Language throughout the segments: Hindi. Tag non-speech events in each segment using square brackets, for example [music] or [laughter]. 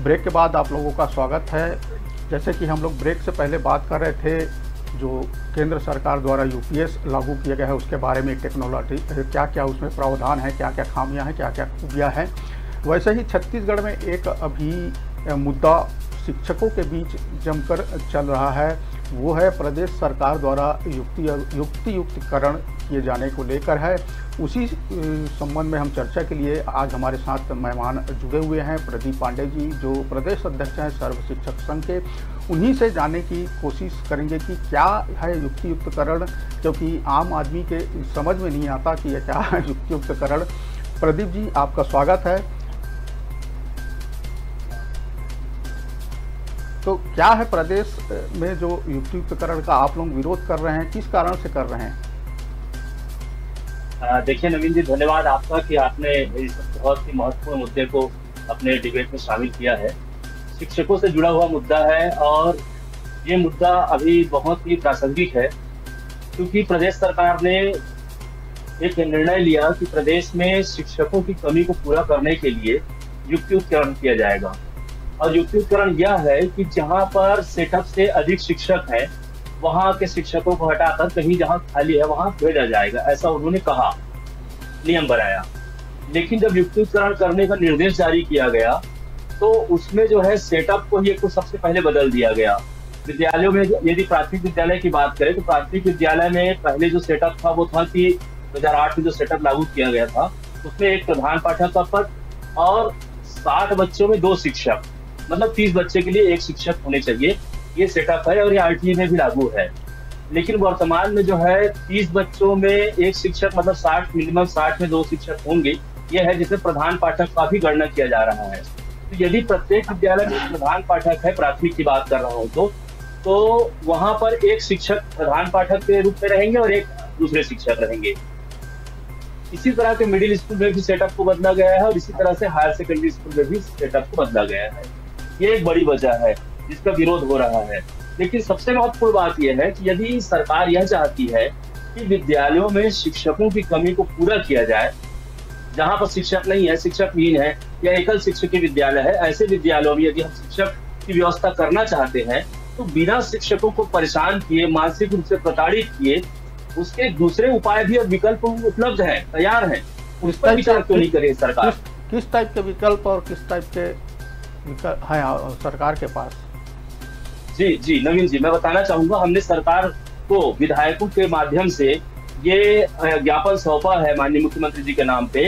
ब्रेक के बाद आप लोगों का स्वागत है। जैसे कि हम लोग ब्रेक से पहले बात कर रहे थे, जो केंद्र सरकार द्वारा यूपीएस लागू किया गया है, उसके बारे में टेक्नोलॉजी क्या क्या उसमें प्रावधान है क्या क्या खामियाँ हैं क्या क्या खूबियाँ हैं। वैसे ही छत्तीसगढ़ में एक अभी मुद्दा शिक्षकों के बीच जमकर चल रहा है। वो है, प्रदेश सरकार द्वारा युक्ति युक्ति युक्तिकरण किए जाने को लेकर है। उसी संबंध में हम चर्चा के लिए आज हमारे साथ मेहमान जुड़े हुए हैं। प्रदीप पांडे जी, जो प्रदेश अध्यक्ष हैं सर्व शिक्षक संघ के। उन्हीं से जानने की कोशिश करेंगे कि क्या है युक्ति युक्तकरण क्योंकि आम आदमी के समझ में नहीं आता कि यह क्या है [laughs] युक्ति युक्तकरण प्रदीप जी, आपका स्वागत है। तो क्या है प्रदेश में जो युक्तियुक्तकरण का आप लोग विरोध कर रहे हैं, किस कारण से कर रहे हैं? देखिए नवीन जी, धन्यवाद आपका कि आपने इस बहुत ही महत्वपूर्ण मुद्दे को अपने डिबेट में शामिल किया है। शिक्षकों से जुड़ा हुआ मुद्दा है और ये मुद्दा अभी बहुत ही प्रासंगिक है, क्योंकि प्रदेश सरकार ने एक निर्णय लिया कि प्रदेश में शिक्षकों की कमी को पूरा करने के लिए युक्तियुक्तकरण किया जाएगा। और युक्तिकरण यह है कि जहाँ पर सेटअप से अधिक शिक्षक है, वहाँ के शिक्षकों को हटाकर कहीं जहाँ खाली है, वहाँ भेजा जाएगा, ऐसा उन्होंने कहा, नियम बनाया। लेकिन जब युक्तिकरण करने का निर्देश जारी किया गया तो उसमें जो है सेटअप को ही कुछ सबसे पहले बदल दिया गया। विद्यालयों में यदि प्राथमिक विद्यालय की बात करें तो प्राथमिक विद्यालय में पहले जो सेटअप था, वो था कि 2008 में जो सेटअप लागू किया गया था, उसमें एक प्रधान पाठक का पद और साठ बच्चों में दो शिक्षक। मतलब तीस बच्चे के लिए एक शिक्षक होने चाहिए। ये सेटअप है और ये आरटीए में भी लागू है। लेकिन वर्तमान में जो है, तीस बच्चों में एक शिक्षक मतलब साठ मिनिमम साठ में दो शिक्षक होंगे। ये है जिसमें प्रधान पाठक का भी गणना किया जा रहा है। तो यदि प्रत्येक विद्यालय में प्रधान पाठक है, प्राथमिक की बात कर रहा हूँ तो तो वहाँ पर एक शिक्षक प्रधान पाठक के रूप में रहेंगे और एक दूसरे शिक्षक रहेंगे। इसी तरह के मिडिल स्कूल में भी सेटअप को बदला गया है और इसी तरह से हायर सेकेंडरी स्कूल में भी सेटअप को बदला गया है। ये एक बड़ी वजह है जिसका विरोध हो रहा है। लेकिन सबसे महत्वपूर्ण बात यह है कि यदि सरकार यह चाहती है कि विद्यालयों में शिक्षकों की कमी को पूरा किया जाए जहाँ पर शिक्षक नहीं है शिक्षक हीन है या एकल शिक्षक विद्यालय है ऐसे विद्यालयों में यदि हम शिक्षक की व्यवस्था करना चाहते हैं तो बिना शिक्षकों को परेशान किए मानसिक रूप से प्रताड़ित किए उसके दूसरे उपाय भी और विकल्प उपलब्ध है तैयार है। उस पर विचार क्यों नहीं करे सरकार? किस टाइप के विकल्प और किस टाइप के है सरकार के पास। जी जी नवीन जी मैं बताना चाहूँगा हमने सरकार को विधायकों के माध्यम से ये ज्ञापन सौंपा है माननीय मुख्यमंत्री जी के नाम पे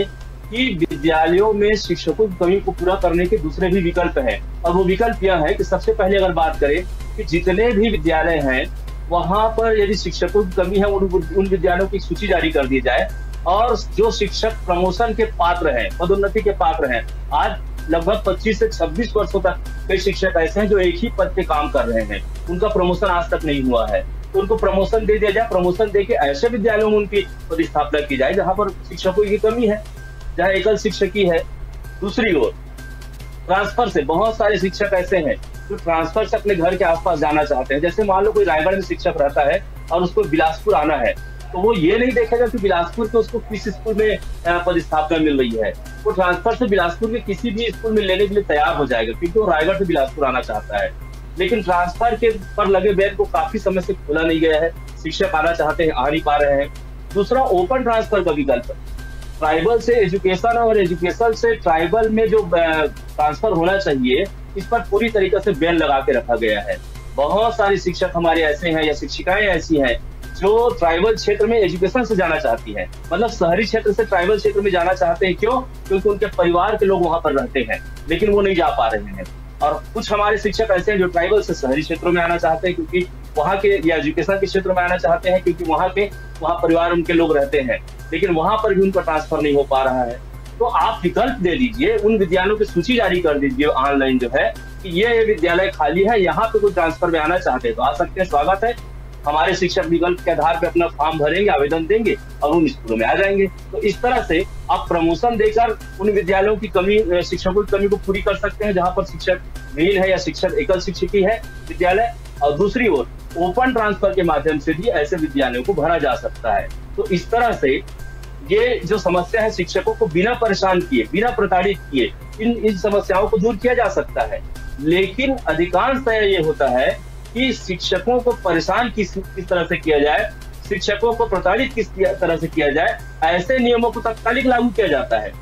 कि विद्यालयों में शिक्षकों की कमी को पूरा करने के दूसरे भी विकल्प हैं। और वो विकल्प यह है कि सबसे पहले अगर बात करें कि जितने भी विद्यालय हैं वहाँ पर यदि शिक्षकों की कमी है उन, उन विद्यालयों की सूची जारी कर दी जाए और जो शिक्षक प्रमोशन के पात्र हैं पदोन्नति के पात्र हैं आज लगभग 25 से 26 वर्षों तक कई शिक्षक ऐसे हैं जो एक ही पद पे काम कर रहे हैं। उनका प्रमोशन आज तक नहीं हुआ है। तो उनको प्रमोशन दे दिया जाए प्रमोशन दे के ऐसे विद्यालयों में उनकी प्रतिस्थापना की जाए, जहाँ पर शिक्षकों की कमी है, जहाँ एकल शिक्षक है। दूसरी ओर ट्रांसफ़र से बहुत सारे शिक्षक ऐसे हैं जो ट्रांसफ़र से अपने घर के आसपास जाना चाहते हैं। जैसे मान लो कोई रायगढ़ में शिक्षक रहता है और उसको बिलासपुर आना है तो वो ये नहीं देखेगा कि बिलासपुर के उसको किस स्कूल में पदस्थापना मिल रही है। वो ट्रांसफ़र से बिलासपुर के किसी भी स्कूल में लेने के लिए तैयार हो जाएगा, क्योंकि वो रायगढ़ से बिलासपुर आना चाहता है। लेकिन ट्रांसफ़र के पर लगे बैग को काफ़ी समय से खोला नहीं गया है। शिक्षक आना चाहते हैं, आ नहीं पा रहे हैं। दूसरा ओपन ट्रांसफ़र का विकल्प। ट्राइबल से एजुकेशन और एजुकेशन से ट्राइबल में जो ट्रांसफ़र होना चाहिए, इस पर पूरी तरीके से बैन लगा के रखा गया है। बहुत सारे शिक्षक हमारे ऐसे हैं या शिक्षिकाएँ ऐसी हैं जो ट्राइबल क्षेत्र में एजुकेशन से जाना चाहती है। मतलब शहरी क्षेत्र से ट्राइबल क्षेत्र में जाना चाहते हैं क्यों? क्योंकि उनके परिवार के लोग वहाँ पर रहते हैं, लेकिन वो नहीं जा पा रहे हैं। और कुछ हमारे शिक्षक ऐसे हैं जो ट्राइबल से शहरी क्षेत्रों में आना चाहते हैं क्योंकि वहाँ के या एजुकेशन के क्षेत्र में आना चाहते हैं क्योंकि वहाँ के वहाँ परिवार उनके लोग रहते हैं, लेकिन वहाँ पर भी उनका ट्रांसफ़र नहीं हो पा रहा है। तो आप विकल्प दे दीजिए, उन विद्यालयों की सूची जारी कर दीजिए ऑनलाइन जो है कि ये विद्यालय खाली है, यहाँ पे कोई ट्रांसफ़र में आना चाहते हैं। तो आ सकते हैं, स्वागत है। हमारे शिक्षक विकल्प के आधार पर अपना फॉर्म भरेंगे, आवेदन देंगे और उन स्कूलों में आ जाएँगे। तो इस तरह से आप प्रमोशन देकर उन विद्यालयों की कमी शिक्षकों की कमी को पूरी कर सकते हैं, जहाँ पर शिक्षक मील है या शिक्षक एकल शिक्षकी है विद्यालय। और दूसरी ओर ओपन ट्रांसफ़र के माध्यम से भी ऐसे विद्यालयों को भरा जा सकता है। तो इस तरह से ये जो समस्या है, शिक्षकों को बिना परेशान किए, बिना प्रताड़ित किए, इन इन समस्याओं को दूर किया जा सकता है। लेकिन अधिकांशतः ये होता है कि शिक्षकों को परेशान किस किस तरह से किया जाए, शिक्षकों को प्रताड़ित किस तरह से किया जाए, ऐसे नियमों को तत्कालिक लागू किया जाता है।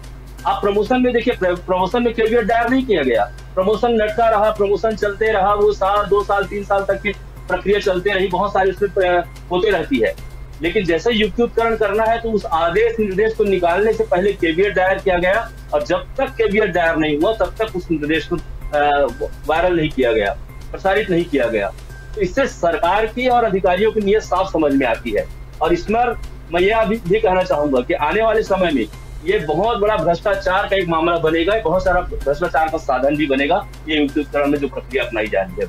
आप प्रमोशन में देखिए प्रमोशन में कैरियर दायर नहीं किया गया। प्रमोशन लटका रहा, प्रमोशन चलते रहा, वो साल, दो साल, तीन साल तक की प्रक्रिया चलते रही, बहुत सारी उसमें होते रहती है। लेकिन जैसे युक्तिकरण करना है तो उस आदेश, निर्देश को निकालने से पहले केबियट दायर किया गया, और जब तक केबियट दायर नहीं हुआ, तब तक उस निर्देश को वायरल नहीं किया गया, प्रसारित नहीं किया गया। तो इससे सरकार की और अधिकारियों की नीयत साफ़ समझ में आती है। और इसमें मैं यह अभी भी कहना चाहूँगा कि आने वाले समय में ये बहुत बड़ा भ्रष्टाचार का एक मामला बनेगा, बहुत सारा भ्रष्टाचार का साधन भी बनेगा, ये युक्तिकरण में जो प्रक्रिया अपनाई जा रही है।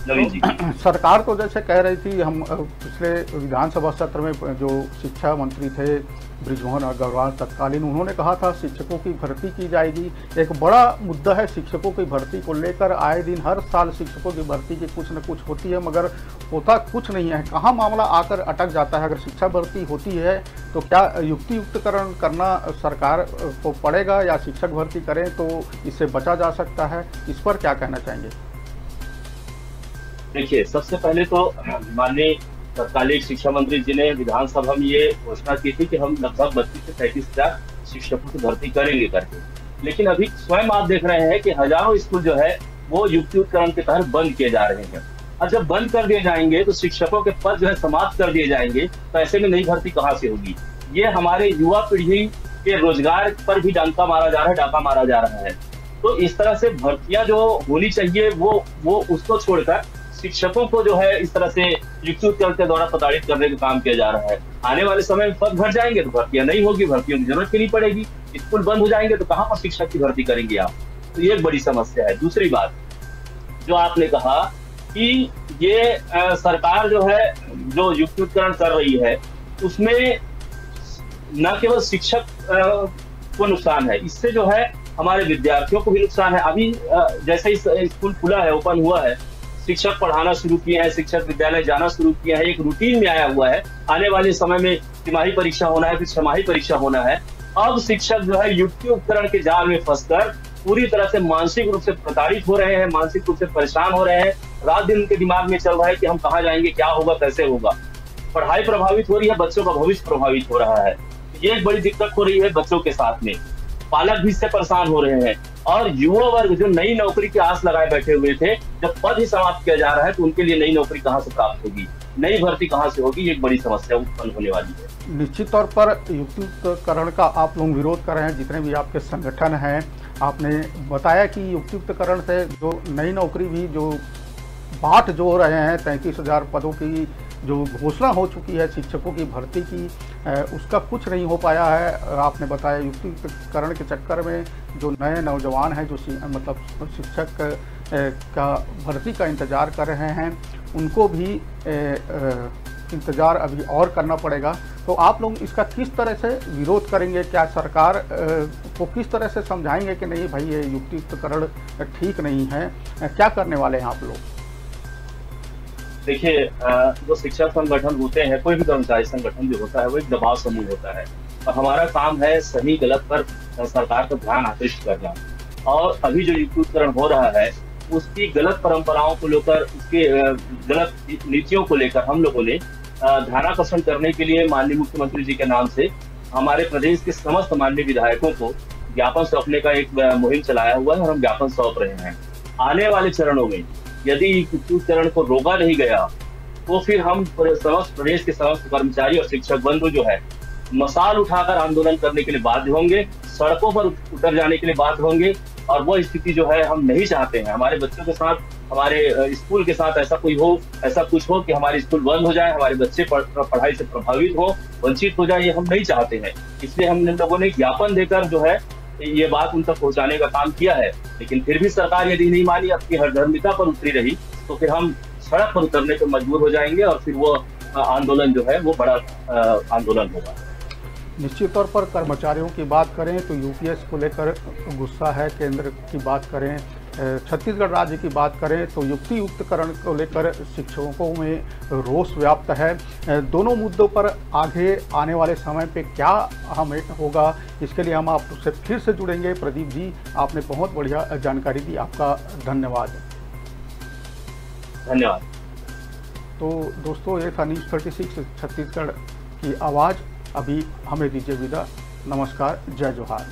[clears throat] सरकार तो जैसे कह रही थी, हम पिछले विधानसभा सत्र में जो शिक्षा मंत्री थे, ब्रिजमोहन अग्रवाल, तत्कालीन उन्होंने कहा था, शिक्षकों की भर्ती की जाएगी। एक बड़ा मुद्दा है शिक्षकों की भर्ती को लेकर। आए दिन हर साल शिक्षकों की भर्ती की कुछ न कुछ होती है, मगर होता कुछ नहीं है। कहाँ मामला आकर अटक जाता है? अगर शिक्षा भर्ती होती है तो क्या युक्ति युक्तकरण करना सरकार को पड़ेगा या शिक्षक भर्ती करें तो इससे बचा जा सकता है? इस पर क्या कहना चाहेंगे? देखिए, सबसे पहले तो माननीय तत्कालीन शिक्षा मंत्री जी ने विधानसभा में ये घोषणा की थी कि हम लगभग बत्तीस से तैतीस हज़ार शिक्षकों की भर्ती करेंगे करके। लेकिन अभी स्वयं आप देख रहे हैं कि हज़ारों स्कूल जो है, वो युक्ति युक्तिकरण के तहत बंद किए जा रहे हैं। और जब बंद कर दिए जाएँगे तो शिक्षकों के पद जो है समाप्त कर दिए जाएँगे तो ऐसे में नई भर्ती कहाँ से होगी? ये हमारे युवा पीढ़ी के रोज़गार पर भी डंका मारा जा रहा है, डाका मारा जा रहा है। तो इस तरह से भर्तियाँ जो होनी चाहिए, वो वो उसको छोड़कर शिक्षकों को जो है इस तरह से युक्तिकरण के द्वारा प्रताड़ित करने का काम किया जा रहा है। आने वाले समय में पद भर जाएँगे तो भर्तियाँ नहीं होगी भर्तियों की ज़रूरत नहीं पड़ेगी। स्कूल बंद हो जाएँगे तो कहाँ पर शिक्षक की भर्ती करेंगे आप? तो ये एक बड़ी समस्या है। दूसरी बात जो आपने कहा कि ये आ, सरकार जो है जो युक्तिकरण कर रही है उसमें न केवल शिक्षक को नुकसान है इससे जो है हमारे विद्यार्थियों को भी नुकसान है। अभी जैसे ही स्कूल खुला है ओपन हुआ है शिक्षक पढ़ाना शुरू किए हैं, शिक्षक विद्यालय जाना शुरू किया है, एक रूटीन में आया हुआ है। आने वाले समय में तिमाही परीक्षा होना है, फिर छमाही परीक्षा होना है। अब शिक्षक जो है युक्ति उपकरण के जाल में फंसकर पूरी तरह से मानसिक रूप से प्रताड़ित हो रहे हैं, मानसिक रूप से परेशान हो रहे हैं। रात दिन उनके दिमाग में चल रहा है कि हम कहाँ जाएँगे, क्या होगा, कैसे होगा। पढ़ाई प्रभावित हो रही है, बच्चों का भविष्य प्रभावित हो रहा है। ये एक बड़ी दिक्कत हो रही है बच्चों के साथ में। पालक भी इससे परेशान हो रहे हैं। और युवा वर्ग जो नई नौकरी की आस लगाए बैठे हुए थे, जब पद ही समाप्त किया जा रहा है तो उनके लिए नई नौकरी कहाँ से प्राप्त होगी? नई भर्ती कहाँ से होगी? एक बड़ी समस्या उत्पन्न होने वाली है। निश्चित तौर पर युक्तियुक्तकरण का आप लोग विरोध कर रहे हैं, जितने भी आपके संगठन हैं, आपने बताया कि युक्तियुक्तकरण से जो नई नौकरी भी, जो बाट जो रहे हैं, तैंतीस हज़ार पदों की जो घोषणा हो चुकी है शिक्षकों की भर्ती की उसका कुछ नहीं हो पाया है। आपने बताया युक्तिकरण के चक्कर में जो नए नौजवान हैं, जो मतलब शिक्षक का भर्ती का इंतज़ार कर रहे हैं, उनको भी इंतज़ार अभी और करना पड़ेगा। तो आप लोग इसका किस तरह से विरोध करेंगे? क्या सरकार को किस तरह से समझाएँगे कि नहीं भाई, ये युक्तिकरण ठीक नहीं है? क्या करने वाले हैं आप लोग? देखिए जो शिक्षा संगठन होते हैं, कोई भी कर्मचारी संगठन जो होता है, वो एक दबाव समूह होता है। और हमारा काम है सही गलत पर सरकार का ध्यान आकृष्ट करना। और अभी जो युक्तिकरण हो रहा है, उसकी गलत परंपराओं को लेकर, उसके गलत नीतियों को लेकर हम लोगों ने ध्यानाकर्षण करने के लिए माननीय मुख्यमंत्री जी के नाम से हमारे प्रदेश के समस्त माननीय विधायकों को ज्ञापन सौंपने का एक मुहिम चलाया हुआ है और हम ज्ञापन सौंप रहे हैं। आने वाले चरणों में यदि विद्युतीकरण को रोका नहीं गया तो फिर हम समस्त प्रदेश के समस्त कर्मचारी और शिक्षक बंधु जो है, मसाल उठाकर आंदोलन करने के लिए बाध्य होंगे, सड़कों पर उतर जाने के लिए बाध्य होंगे, और वो स्थिति जो है हम नहीं चाहते हैं। हमारे बच्चों के साथ, हमारे स्कूल के साथ ऐसा कोई हो, ऐसा कुछ हो कि हमारे स्कूल बंद हो जाए, हमारे बच्चे पढ़ाई से प्रभावित हो, वंचित हो जाए, ये हम नहीं चाहते हैं। इसलिए हम लोगों ने ज्ञापन देकर जो है ये बात उन तक पहुँचाने का काम किया है, लेकिन फिर भी सरकार यदि नहीं मानी अपनी हरधर्मिता पर उतरी रही तो फिर हम सड़क पर उतरने पर मजबूर हो जाएँगे और फिर वो आंदोलन जो है, वो बड़ा आंदोलन होगा। निश्चित तौर पर कर्मचारियों की बात करें तो यूपीएस को लेकर गुस्सा है, केंद्र की बात करें छत्तीसगढ़ राज्य की बात करें तो युक्ति युक्तकरण को लेकर शिक्षकों में रोष व्याप्त है। दोनों मुद्दों पर आगे आने वाले समय पे क्या हम होगा इसके लिए हम आपसे फिर से जुड़ेंगे। प्रदीप जी आपने बहुत बढ़िया जानकारी दी। आपका धन्यवाद। धन्यवाद। तो दोस्तों ये था न्यूज़ थर्टी सिक्स छत्तीसगढ़ की आवाज़। अभी हमें दीजिए विदा। नमस्कार जय जोहार।